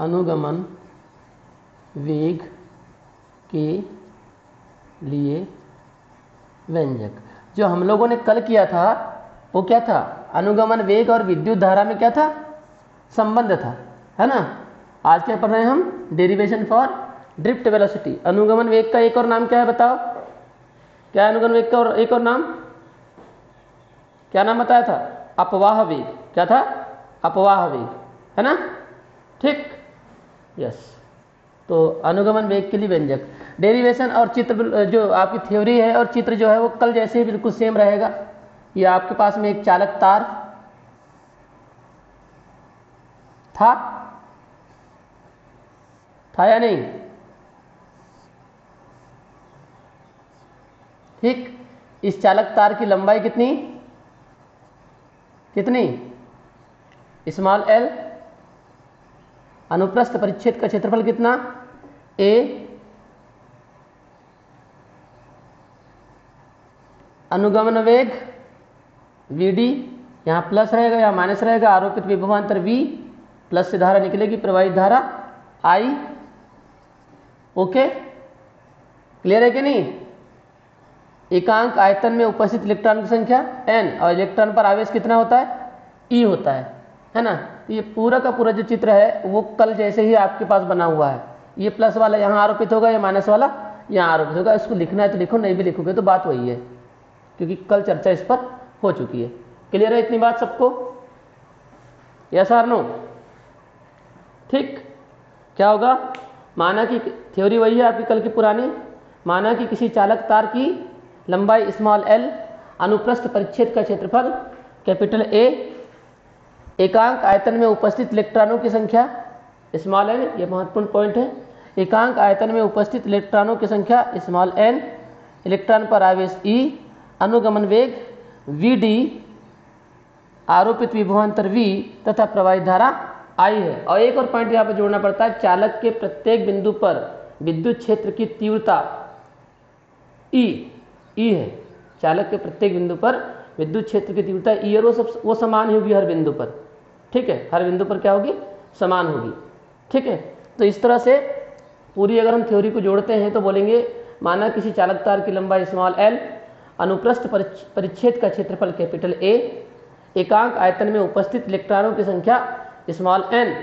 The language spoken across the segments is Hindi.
अनुगमन वेग के लिए व्यंजक। जो हम लोगों ने कल किया था, वो क्या था? अनुगमन वेग और विद्युत धारा में क्या था? संबंध था, है ना? आज क्या पढ़ रहे हैं हम? डेरिवेशन फॉर ड्रिफ्ट वेलोसिटी अनुगमन वेग का एक और नाम क्या है बताओ? क्या अनुगमन वेग का और एक और नाम? क्या नाम बताया था? अपवाह वेग। क्या था? अपवाह वेग, है ना? ठीक। यस तो अनुगमन वेग के लिए व्यंजक। डेरिवेशन और चित्र जो आपकी थ्योरी है और चित्र जो है वो कल जैसे ही बिल्कुल सेम रहेगा। ये आपके पास में एक चालक तार था। था या नहीं? ठीक। इस चालक तार की लंबाई कितनी? कितनी? स्मॉल एल अनुप्रस्थ परिच्छेद का क्षेत्रफल कितना? ए अनुगमन वेग वी डी यहाँ प्लस रहेगा या माइनस रहेगा, आरोपित विभवांतर वी प्लस से धारा निकलेगी, प्रवाहित धारा आई ओके क्लियर है कि नहीं? एकांक आयतन में उपस्थित इलेक्ट्रॉन की संख्या एन और इलेक्ट्रॉन पर आवेश कितना होता है? ई e होता है। है ना? ये पूरा का पूरा जो चित्र है, वो कल जैसे ही आपके पास बना हुआ है। ये प्लस वाला यहाँ आरोपित होगा, या माइनस वाला यहाँ आरोपित होगा। इसको लिखना है तो लिखो, नहीं भी लिखोगे तो बात वही है। क्योंकि कल चर्चा इस पर हो चुकी है। क्लियर है इतनी बात सबको? यस आर नो ठीक। क्या होगा? माना कि थ्योरी वही है आपकी कल की पुरानी। माना कि किसी चालक तार की लंबाई स्मॉल एल अनुप्रस्थ परिच्छेद का क्षेत्रफल कैपिटल ए एकांक आयतन में उपस्थित इलेक्ट्रॉनों की संख्या स्मॉल एन ये महत्वपूर्ण पॉइंट है। एकांक आयतन में उपस्थित इलेक्ट्रॉनों की संख्या स्मॉल एन इलेक्ट्रॉन पर आवेश ई अनुगमन वेग वी डी आरोपित विभवांतर वी तथा प्रवाहित धारा आई है। और एक और पॉइंट यहाँ पर जोड़ना पड़ता है, चालक के प्रत्येक बिंदु पर विद्युत क्षेत्र की तीव्रता ई ई है। चालक के प्रत्येक बिंदु पर विद्युत क्षेत्र की तीव्रता ई और वो सब, वो समान ही होगी हर बिंदु पर। ठीक है? हर बिंदु पर क्या होगी? समान होगी। ठीक है? तो इस तरह से पूरी अगर हम थ्योरी को जोड़ते हैं तो बोलेंगे, माना किसी चालक तार की लंबाई स्मॉल एल अनुप्रस्थ परिच्छेद का क्षेत्रफल कैपिटल ए एकांक आयतन में उपस्थित इलेक्ट्रॉनों की संख्या स्मॉल एन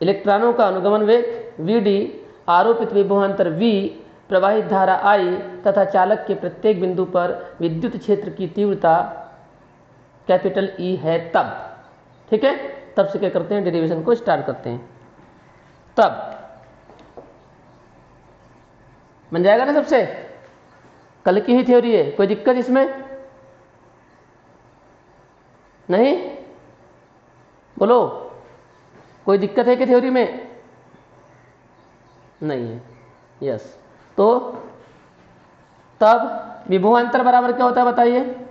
इलेक्ट्रॉनों का अनुगमन वेग वी डी आरोपित विभवांतर वी प्रवाहित धारा आई तथा चालक के प्रत्येक बिंदु पर विद्युत क्षेत्र की तीव्रता कैपिटल ई e है तब। ठीक है? तब से क्या करते हैं? डेरिवेशन को स्टार्ट करते हैं। तब। बन जाएगा ना सबसे? कल की ही थ्योरी है। कोई दिक्कत इसमें? नहीं? बोलो। कोई दिक्कत है कि थ्योरी में? नहीं है। यस तो तब विभवांतर बराबर क्या होता है बताइए?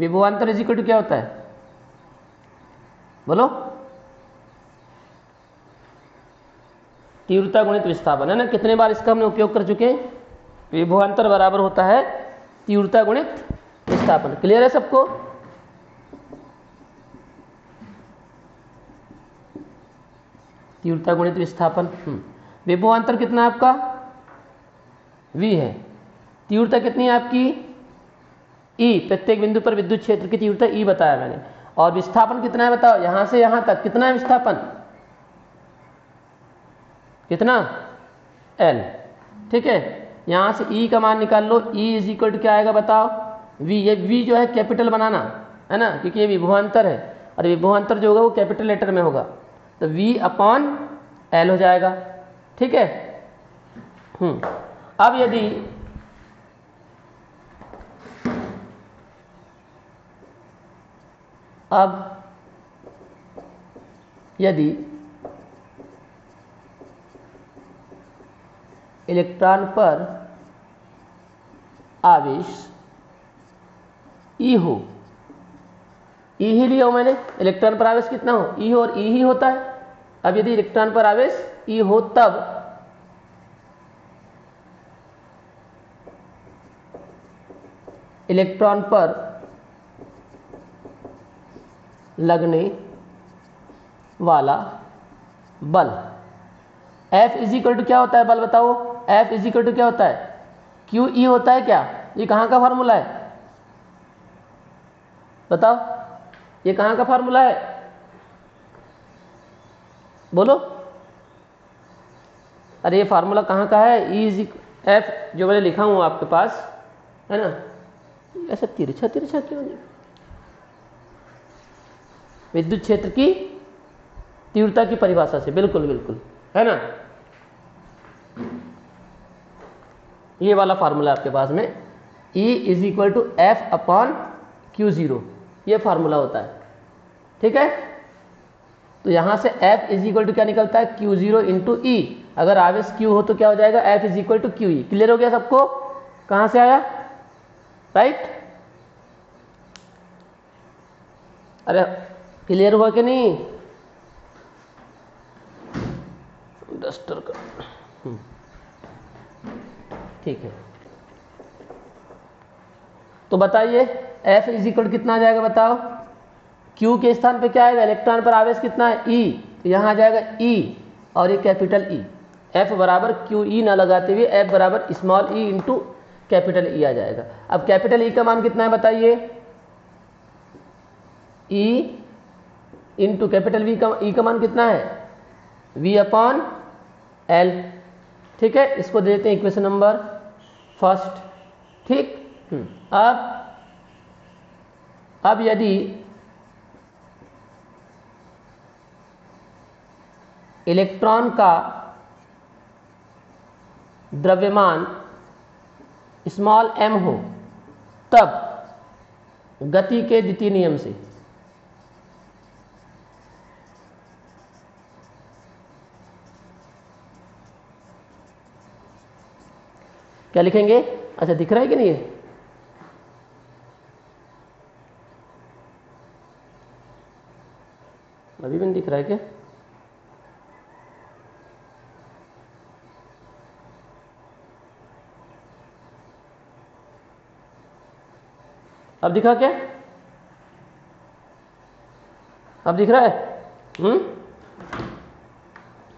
विभवांतर इजिकल टू क्या होता है? बोलो। तीव्रता गुणित विस्थापन, है ना? कितने बार इसका हमने उपयोग कर चुके हैं? विभवांतर बराबर होता है तीव्रता गुणित विस्थापन। क्लियर है सबको? तीव्रता गुणित विस्थापन हम्म। विभवांतर कितना आपका? वी है। तीव्रता कितनी है आपकी? E प्रत्येक बिंदु पर विद्युत क्षेत्र की तीव्रता E बताया मैंने। और विस्थापन कितना है बताओ? यहाँ से यहाँ तक। कितना है विस्थापन? कितना? L ठीक है? यहाँ से E का मान निकाल लो। E इज़ इक्वल टू क्या आएगा बताओ? V ये V जो है कैपिटल बनाना, है ना? क्योंकि ये विभवांतर है। और विभुआंतर जो होगा वो कैपिटल लेटर में होगा। तो वी अपॉन एल हो जाएगा। ठीक है? हम्म। अब यदि अब यदि इलेक्ट्रॉन पर आवेश ई हो ई ही लिया हो मैंने, इलेक्ट्रॉन पर आवेश कितना हो? ई हो और ई ही होता है। अब यदि इलेक्ट्रॉन पर आवेश ई हो तब इलेक्ट्रॉन पर लगने वाला बल। F इज़ इक्वल टू क्या होता है बल बताओ? F इज़ इक्वल टू क्या होता है? क्यू ई e होता है क्या? ये कहाँ का फॉर्मूला है? बताओ। ये कहाँ का फॉर्मूला है? बोलो। अरे ये फार्मूला कहाँ का है? ई इज़ एफ़ जो मैंने लिखा हूँ आपके पास, है ना? ऐसा तिरछा तिरछा क्यों नहीं? विद्युत क्षेत्र की तीव्रता की परिभाषा से। बिल्कुल बिल्कुल। है ना? ये वाला फार्मूला आपके पास में E is equal to F upon q zero ये फार्मूला होता है। ठीक है? तो यहाँ से F इज़ इक्वल टू क्या निकलता है? क्यू ज़ीरो इंटू ई अगर आवेश Q हो तो क्या हो जाएगा? F is equal to q E clear हो गया सबको? कहाँ से आया? राइट अरे क्लियर हुआ कि नहीं? डस्टर का हम्म। ठीक है। तो बताइए, F इज़ इक्वल कितना आ जाएगा बताओ? Q के स्थान पे क्या आएगा? इलेक्ट्रॉन पर आवेश कितना है? E तो यहाँ आ जाएगा E और ये कैपिटल E F बराबर क्यू ई ना लगाते हुए F बराबर small E into capital E आ जाएगा। अब कैपिटल ई का मान कितना है बताइए? ई इंटू कैपिटल वी का ई का मान कितना है? वी अपॉन एल ठीक है? इसको दे देते हैं इक्वेशन नंबर फ़र्स्ट ठीक? हम्म, अब अब यदि इलेक्ट्रॉन का द्रव्यमान स्मॉल एम हो तब गति के द्वितीय नियम से क्या लिखेंगे? अच्छा दिख रहा है कि नहीं? अभी भी दिख रहा है क्या? अब दिखा क्या? अब दिख रहा है? हम्म?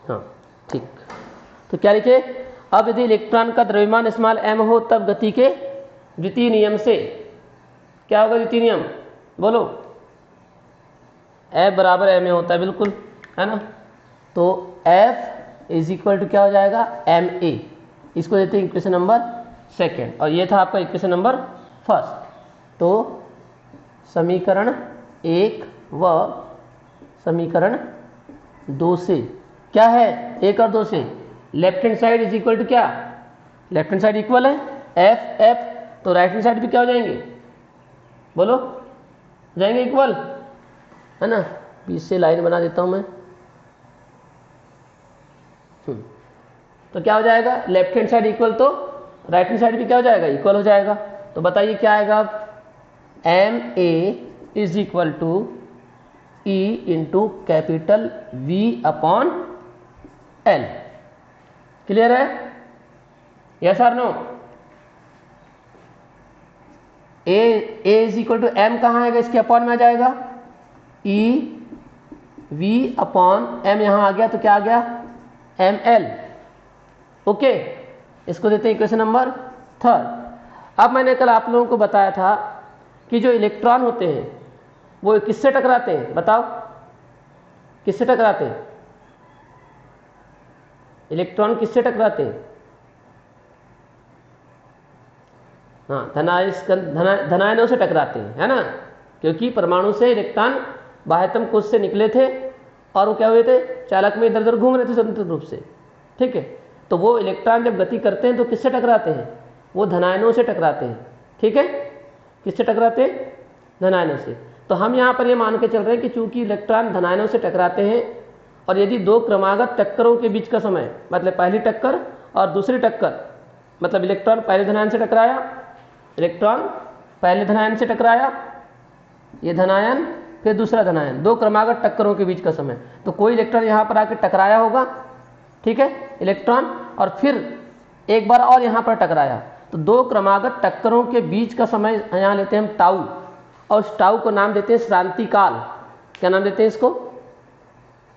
हाँ ठीक। तो क्या लिखे? अब यदि इलेक्ट्रॉन का द्रव्यमान स्मॉल एम हो, तब गति के द्वितीय नियम से। क्या होगा द्वितीय नियम? बोलो। एफ़ बराबर एम ए होता है, बिल्कुल, है ना? तो एफ़ इज़ इक्वल टू क्या हो जाएगा? एम ए इसको देते हैं इक्वेशन नंबर सेकेंड और ये था आपका इक्वेशन नंबर फ़र्स्ट तो समीकरण एक व समीकरण दो से। क्या है? एक और दो से। Left hand side is equal to क्या? लेफ़्ट हैंड साइड इक्वल है? एफ़ एफ़ तो राइट हैंड साइड भी क्या हो जाएँगे? बोलो, जाएँगे इक्वल है ना? बीच से लाइन बना देता हूँ मैं। हम्म। तो क्या हो जाएगा? लेफ़्ट हैंड साइड इक्वल तो राइट हैंड साइड भी क्या हो जाएगा? इक्वल हो जाएगा। तो बताइए क्या आएगा अब? M A is equal to E into capital V upon L clear है? Yes or no A A is equal to M कहाँ आएगा? इसके अपॉन में आ जाएगा। ई वी अपॉन एम यहाँ आ गया तो क्या आ गया? एम एल ओके इसको देते हैं इक्वेशन नंबर थर्ड अब मैंने कल आप लोगों को बताया था कि जो इलेक्ट्रॉन होते हैं, वो किससे टकराते हैं? बताओ। किससे टकराते हैं? इलेक्ट्रॉन किससे टकराते हैं? हाँ धनायनों से टकराते हैं, है ना? क्योंकि परमाणु से इलेक्ट्रॉन बाह्यतम कोष से निकले थे और वो क्या हुए थे? चालक में इधर उधर घूम रहे थे स्वतंत्र रूप से, ठीक है? तो वो इलेक्ट्रॉन जब गति करते हैं तो किससे टकराते हैं? वो धनायनों से टकराते हैं, ठीक है? किससे टकराते हैं? धनायनों से। तो हम यहाँ पर ये मान के चल रहे हैं कि चूँकि इलेक्ट्रॉन धनायनों से टकराते हैं और यदि दो क्रमागत टक्करों के बीच का समय मतलब पहली टक्कर और दूसरी टक्कर मतलब इलेक्ट्रॉन पहले धनायन से टकराया, इलेक्ट्रॉन पहले धनायन से टकराया, ये धनायन, फिर दूसरा धनायन, दो क्रमागत टक्करों के बीच का समय। तो कोई इलेक्ट्रॉन यहाँ पर आकर टकराया होगा, ठीक है? इलेक्ट्रॉन, और फिर एक बार और यहाँ पर टकराया। तो दो क्रमागत टक्करों के बीच का समय यहाँ लेते हैं हम टाउ, और उस टाऊ को नाम देते हैं श्रांति काल क्या नाम देते हैं इसको?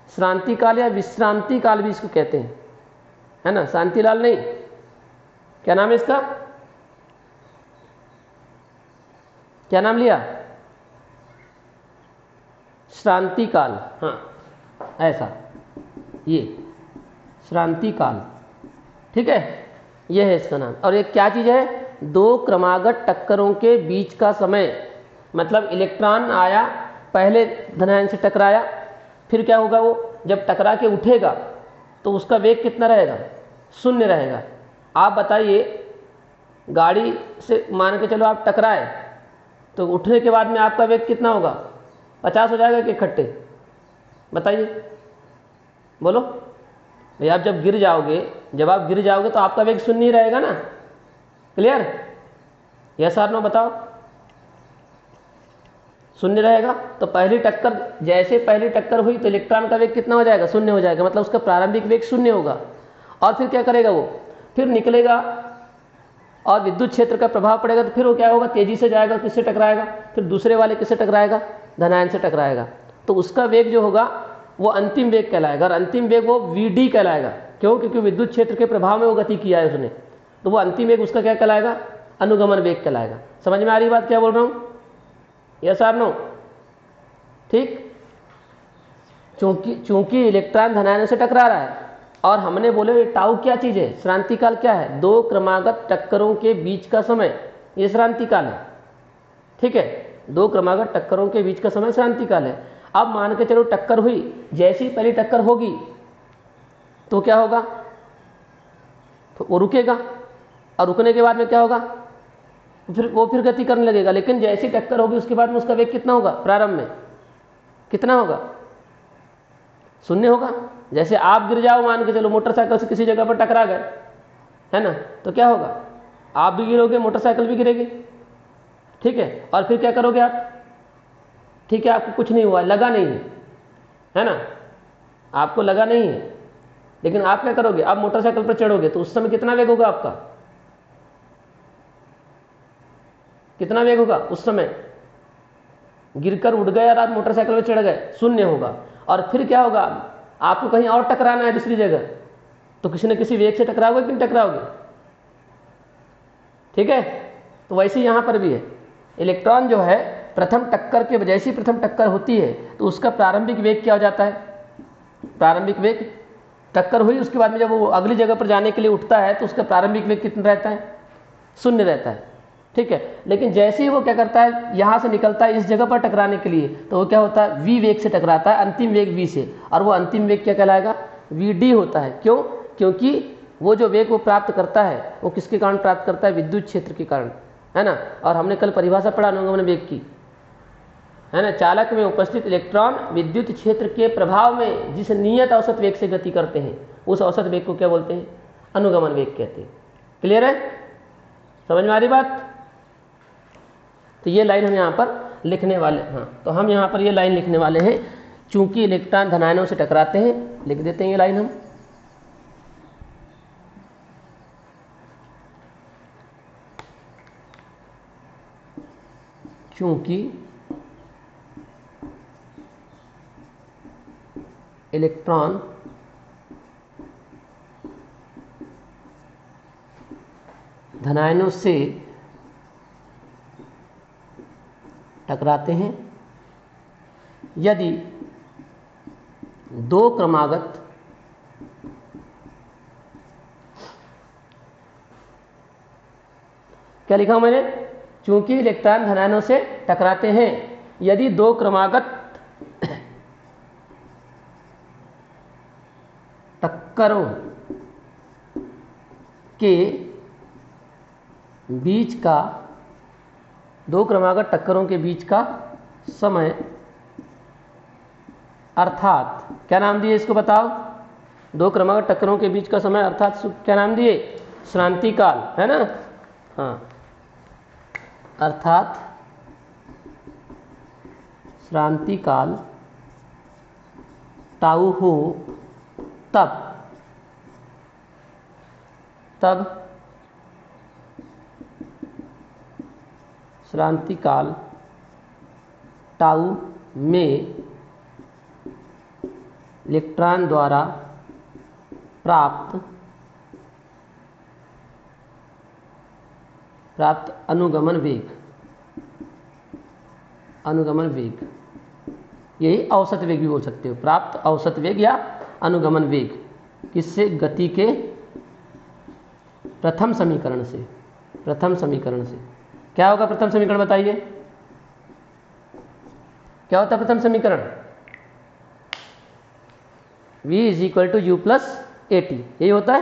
श्रांति काल या विश्रांति काल भी इसको कहते हैं। है ना? शांतिलाल नहीं। क्या नाम है इसका? क्या नाम लिया? श्रांति काल हाँ ऐसा। ये श्रांति काल ठीक है? ये है इसका नाम। और ये क्या चीज़ है? दो क्रमागत टक्करों के बीच का समय। मतलब इलेक्ट्रॉन आया, पहले धनायन से टकराया फिर क्या होगा वो? जब टकरा के उठेगा तो उसका वेग कितना रहेगा? शून्य रहेगा। आप बताइए, गाड़ी से मान के चलो आप टकराए तो उठने के बाद में आपका वेग कितना होगा? पचास हो जाएगा कि इकट्ठे? बताइए। बोलो। भाई आप जब गिर जाओगे, जब आप गिर जाओगे तो आपका वेग शून्य ही रहेगा ना? क्लियर? यस आर नो बताओ। शून्य रहेगा तो पहली टक्कर, जैसे पहली टक्कर हुई तो इलेक्ट्रॉन का वेग कितना हो जाएगा? शून्य हो जाएगा मतलब उसका प्रारंभिक वेग शून्य होगा। और फिर क्या करेगा वो? फिर निकलेगा, और विद्युत क्षेत्र का प्रभाव पड़ेगा तो फिर वो क्या होगा? तेज़ी से जाएगा, किससे टकराएगा? फिर दूसरे वाले किससे टकराएगा? धनायन से टकराएगा। तो उसका वेग जो होगा, वो अंतिम वेग कहलाएगा, और अंतिम वेग वो वी कहलाएगा। क्यों? क्योंकि विद्युत क्षेत्र के प्रभाव में वो गति किया है उसने। तो वो अंतिम वेग उसका क्या कहलाएगा? अनुगमन वेग कहलाएगा। समझ में आ रही बात क्या बोल रहा हूँ? यस आर नो ठीक? चूँकि चूँकि इलेक्ट्रॉन धनायन से टकरा रहा है, और हमने बोले ये टाउ क्या चीज़ है? श्रांति काल क्या है? दो क्रमागत टक्करों के बीच का समय, ये श्रांति काल है। ठीक है? दो क्रमागत टक्करों के बीच का समय श्रांति काल है। अब मान के चलो टक्कर हुई, जैसी पहली टक्कर होगी तो क्या होगा? तो वो रुकेगा। और रुकने के बाद में क्या होगा? फिर वो फिर गति करने लगेगा, लेकिन जैसी टक्कर होगी उसके बाद में उसका वेग कितना होगा प्रारंभ में? कितना होगा? शून्य होगा। जैसे आप गिर जाओ, मान के चलो मोटरसाइकिल से किसी जगह पर टकरा गए, है ना? तो क्या होगा? आप भी गिरोगे, मोटरसाइकिल भी गिरेगी। ठीक है? और फिर क्या करोगे आप? ठीक है, आपको कुछ नहीं हुआ, लगा नहीं है। है ना? आपको लगा नहीं है। लेकिन आप क्या करोगे? आप मोटरसाइकिल पर चढ़ोगे तो उस समय कितना वेग होगा आपका? कितना वेग होगा? उस समय। गिरकर उड़ गए और आप मोटरसाइकिल पर चढ़ गए। शून्य होगा। और फिर क्या होगा? आपको कहीं और टकराना है दूसरी जगह। तो किसी न किसी वेग से टकराओगे कि टकराओगे? ठीक है? तो वैसे यहाँ पर भी है। इलेक्ट्रॉन जो है, प्रथम टक्कर के जैसी प्रथम टक्कर होती है तो उसका प्रारंभिक वेग क्या हो जाता है? प्रारंभिक वेग टक्कर हुई, उसके बाद में जब वो अगली जगह पर जाने के लिए उठता है तो उसका प्रारंभिक वेग कितना रहता है? शून्य रहता है। ठीक है? लेकिन जैसे ही वो क्या करता है? यहाँ से निकलता है, इस जगह पर टकराने के लिए। तो वो क्या होता है? वी वेग से टकराता है, अंतिम वेग वी से। और वो अंतिम वेग क्या कहलाएगा? वी डी होता है। क्यों? क्योंकि वो जो वेग वो प्राप्त करता है, वो किसके कारण प्राप्त करता है? विद्युत क्षेत्र के कारण। है ना? और हमने कल परिभाषा पढ़ा अनुगमन वेग की। है ना? चालक में उपस्थित इलेक्ट्रॉन विद्युत क्षेत्र के प्रभाव में जिस नियत औसत वेग से गति करते हैं, उस औसत वेग को क्या बोलते हैं? अनुगमन वेग कहते हैं। क्लियर है? समझ में आ रही बात? तो ये लाइन हम यहाँ पर लिखने वाले हाँ तो हम यहाँ पर ये लाइन लिखने वाले हैं। चूँकि इलेक्ट्रॉन धनायनों से टकराते हैं, लिख देते हैं ये लाइन हम। चूँकि इलेक्ट्रॉन धनायनों से टकराते हैं। यदि दो क्रमागत क्या लिखा मैंने? चूँकि इलेक्ट्रॉन धनायनों से टकराते हैं, यदि दो क्रमागत टक्करों के बीच का दो क्रमागत टक्करों के बीच का समय। अर्थात, क्या नाम दिए इसको बताओ? दो क्रमागत टक्करों के बीच का समय, अर्थात क्या नाम दिए? श्रांति काल, है ना? हाँ। अर्थात श्रांति काल टाउ हो, तब। तब श्रांति काल टाउ में इलेक्ट्रॉन द्वारा प्राप्त प्राप्त अनुगमन वेग अनुगमन वेग। यही औसत वेग भी बोल सकते हो। प्राप्त औसत वेग या अनुगमन वेग। किससे? गति के प्रथम समीकरण से, प्रथम समीकरण से। क्या होगा प्रथम समीकरण बताइए? क्या होता है प्रथम समीकरण? V is equal to u plus a यही होता है।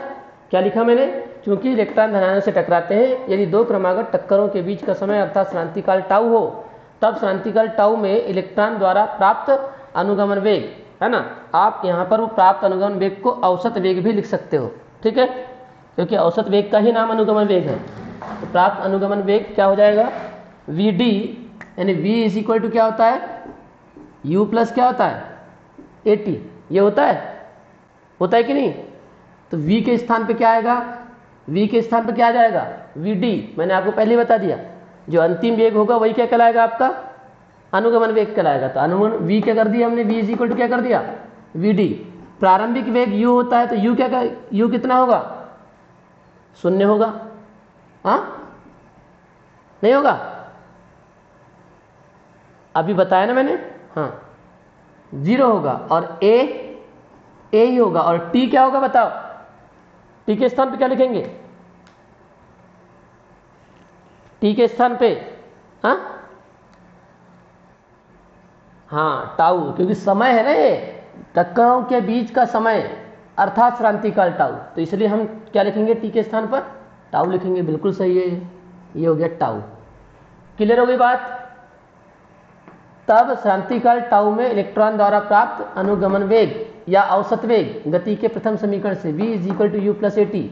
क्या लिखा मैंने? क्योंकि इलेक्ट्रॉन धनायनों से टकराते हैं, यदि दो क्रमागत टक्करों के बीच का समय अर्थात श्रांतिकाल टाउ हो, तब श्रांतिकाल टाउ में इलेक्ट्रॉन द्वारा प्राप्त अनुगमन वेग, है ना? आप यहाँ पर वो प्राप्त अनुगमन वेग को औसत वेग भी लिख सकते हो। ठीक है? क्योंकि औसत वेग का ही नाम अनुगमन वेग है। तो प्राप्त अनुगमन वेग क्या हो जाएगा? वी डी यानी वी इज़ इक्वल टू क्या होता है? यू प्लस क्या होता है? ए टी ये होता है? होता है कि नहीं? तो v के स्थान पे क्या आएगा? V के स्थान पे क्या आ जाएगा? वी डी मैंने आपको पहले बता दिया। जो अंतिम वेग होगा, वही क्या कहलाएगा आपका? अनुगमन वेग कहलाएगा। तो अनुगमन v क्या कर दिया हमने? V इज़ इक्वल टू क्या कर दिया? वी डी प्रारंभिक वेग u होता है तो u क्या u कितना होगा? शून्य होगा। हाँ? नहीं होगा? अभी बताया ना मैंने? हाँ। ज़ीरो होगा और ए a ही होगा और टी क्या होगा बताओ? टी के स्थान पे क्या लिखेंगे? टी के स्थान पे। हाँ? हाँ टाउ क्योंकि समय है ना ये। टक्करों के बीच का समय, अर्थात क्रांतिकाल टाउ तो इसलिए हम क्या लिखेंगे? टी के स्थान पर? टाउ लिखेंगे, बिल्कुल सही है ये। हो गया टाउ क्लियर हो गई बात? तब क्रांतिकाल टाउ में इलेक्ट्रॉन द्वारा प्राप्त अनुगमन वेग या औसत वेग, गति के प्रथम समीकरण से v is equal to u plus a t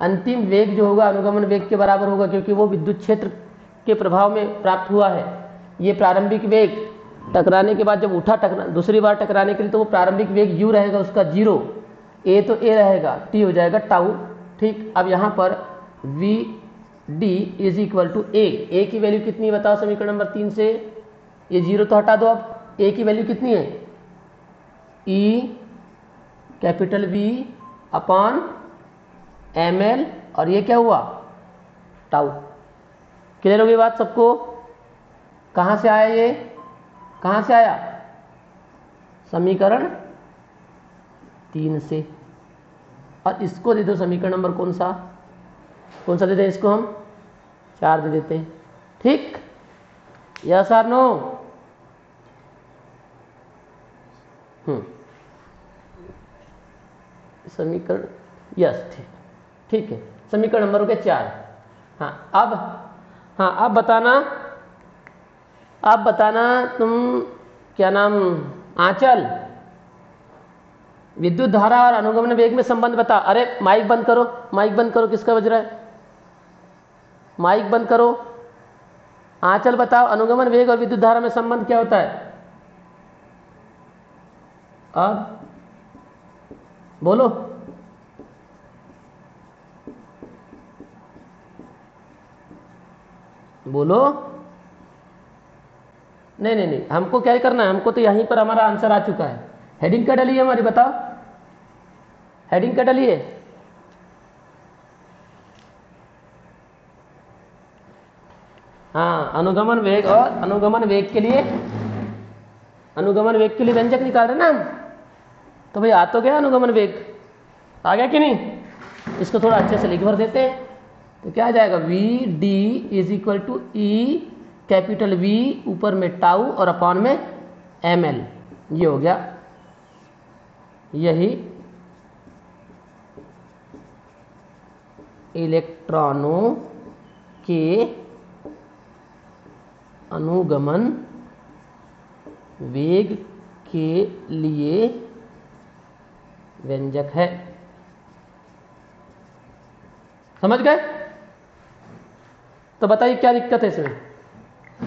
अंतिम वेग जो होगा, अनुगमन वेग के बराबर होगा, क्योंकि वो विद्युत क्षेत्र के प्रभाव में प्राप्त हुआ है। ये प्रारंभिक वेग, टकराने के बाद जब उठा टकरा, दूसरी बार टकराने के लिए तो वो प्रारंभिक वेग यू रहेगा, उसका ज़ीरो ए तो ए रहेगा टी हो जाएगा टाउ ठीक, अब यहाँ पर V D is equal to A A की वैल्यू कितनी बताओ समीकरण नंबर तीन से? ये ज़ीरो तो हटा दो अब। ए की वैल्यू कितनी है? E capital V upon M L और ये क्या हुआ? टाउ क्लियर हो गई बात सबको? कहाँ से आया ये? कहाँ से आया? समीकरण तीन से। और इसको दे दो समीकरण नंबर कौन सा? कौन सा दे दें इसको हम? चार दे देते हैं। ठीक? Yes or no? हम्म। समीकरण, यस, ठीक। ठीक है। समीकरण नंबर हो गया चार। हाँ अब हाँ अब बताना अब बताना तुम, क्या नाम, आंचल, विद्युत धारा और अनुगमन वेग में संबंध बता। अरे, माइक बंद करो। माइक बंद करो, किसका बज रहा है? माइक बंद करो। आंचल बताओ, अनुगमन वेग और विद्युत धारा में संबंध क्या होता है? अब बोलो। बोलो। नहीं नहीं नहीं, हमको क्या करना है? हमको तो यहीं पर हमारा आंसर आ चुका है। हेडिंग क्या डली है हमारी, बताओ। हेडिंग क्या डली है हाँ अनुगमन वेग और अनुगमन वेग के लिए, अनुगमन वेग के लिए व्यंजक निकाल रहे ना तो भाई आ तो गया अनुगमन वेग। आ गया कि नहीं? इसको थोड़ा अच्छे से लिख भर देते हैं। तो क्या आ जाएगा? V D is equal to E capital V ऊपर में टाउ और अपॉन में एम एल ये हो गया। यही इलेक्ट्रॉनों के अनुगमन वेग के लिए व्यंजक है। समझ गए? तो बताइए क्या दिक्कत है इसमें?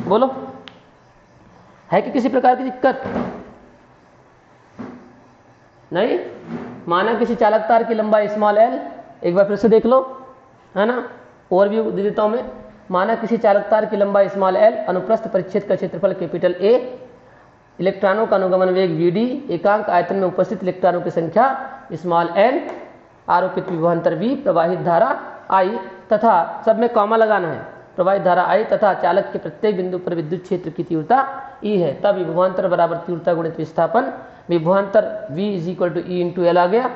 बोलो। है कि किसी प्रकार की दिक्कत? नहीं? माना किसी चालक तार की लंबाई स्मॉल एल एक बार फिर से देख लो, है ना? ओवरव्यू दे देता हूँ मैं। माना किसी चालक तार की लंबाई स्मॉल एल अनुप्रस्थ परिच्छेद का क्षेत्रफल कैपिटल ए इलेक्ट्रॉनों का अनुगमन वेग वी डी एकांक आयतन में उपस्थित इलेक्ट्रॉनों की संख्या स्मॉल एन आरोपित विभवांतर वी प्रवाहित धारा आई तथा सब में कॉमा लगाना है। प्रवाहित धारा आई तथा चालक के प्रत्येक बिंदु पर विद्युत क्षेत्र की तीव्रता ई है। तब विभवांतर बराबर तीव्रता गुणित विस्थापन। विभवांतर V is equal to E into L आ गया।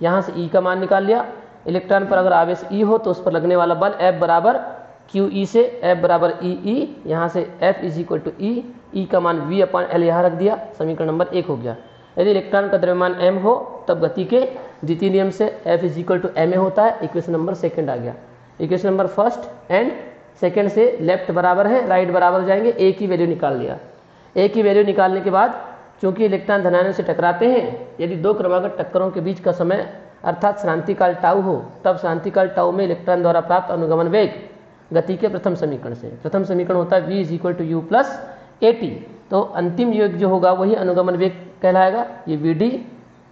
यहाँ से ई का मान निकाल लिया। इलेक्ट्रॉन पर अगर आवेश ई हो तो उस पर लगने वाला बल एफ़ बराबर क्यू ई से एफ़ बराबर ई ई यहाँ से F is equal to E E का मान वी अपान एल यहाँ रख दिया, समीकरण नंबर एक हो गया। यदि इलेक्ट्रॉन का द्रव्यमान एम हो, तब गति के द्वितीय नियम से F is equal to M A होता है इक्वेशन नंबर सेकंड आ गया। Equation number first and second से लेफ़्ट बराबर है राइट बराबर जाएँगे ए की वैल्यू निकाल लिया। ए की वैल्यू निकालने के बाद, चूँकि इलेक्ट्रॉन धनायनों से टकराते हैं, यदि दो क्रमागत टक्करों के बीच का समय अर्थात शांतिकाल टाउ हो, तब शांतिकाल टाउ में इलेक्ट्रॉन द्वारा प्राप्त अनुगमन वेग गति के प्रथम समीकरण से। प्रथम समीकरण होता है v is equal to u plus a तो अंतिम योग जो होगा, वही अनुगमन वेग कहलाएगा। ये वी डी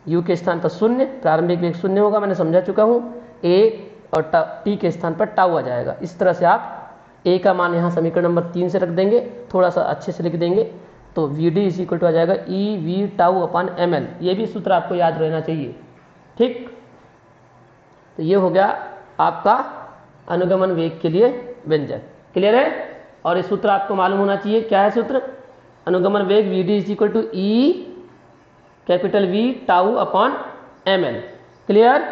यू के स्थान पर शून्य, प्रारंभिक वेग शून्य होगा, मैंने समझा चुका हूँ। ए और टी के स्थान पर टाउ आ जाएगा। इस तरह से आप ए का मान यहाँ समीकरण नंबर तीन से रख देंगे थोड़ा सा अच्छे से लिख देंगे तो V D is equal to आ जाएगा E V tau upon M L ये भी सूत्र आपको याद रहना चाहिए। ठीक? तो ये हो गया आपका अनुगमन वेग के लिए व्यंजक क्लियर है? और ये सूत्र आपको मालूम होना चाहिए, क्या है सूत्र? अनुगमन वेग V D is equal to E capital V tau upon M L clear